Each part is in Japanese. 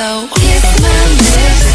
So kiss my lips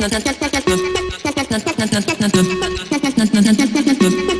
Thank you.